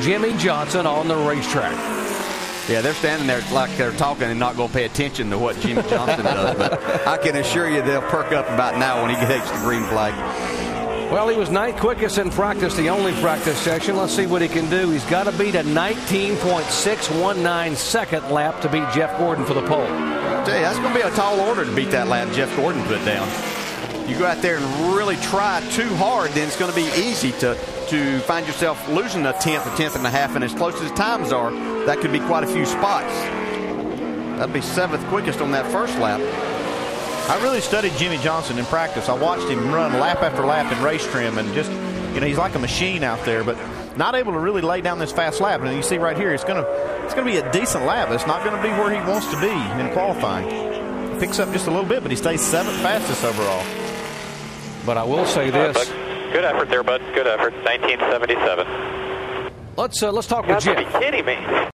Jimmie Johnson on the racetrack. Yeah, they're standing there like they're talking and not going to pay attention to what Jimmie Johnson does. But I can assure you they'll perk up about now when he takes the green flag. Well, he was ninth quickest in practice, the only practice session. Let's see what he can do. He's got to beat a 19.619 second lap to beat Jeff Gordon for the pole. I tell you, that's going to be a tall order to beat that lap Jeff Gordon put down. You go out there and really try too hard, then it's going to be easy to to find yourself losing a tenth, a tenth and a half, and as close as times are, that could be quite a few spots. That'd be seventh quickest on that first lap. I really studied Jimmie Johnson in practice. I watched him run lap after lap in race trim, and just you know he's like a machine out there, but not able to really lay down this fast lap. And you see right here, it's gonna it's gonna be a decent lap. It's not gonna be where he wants to be in qualifying. He picks up just a little bit, but he stays seventh fastest overall. But I will say this. Good effort there, bud. Good effort. 1977. Let's uh, let's talk with You Jeff. be kidding me.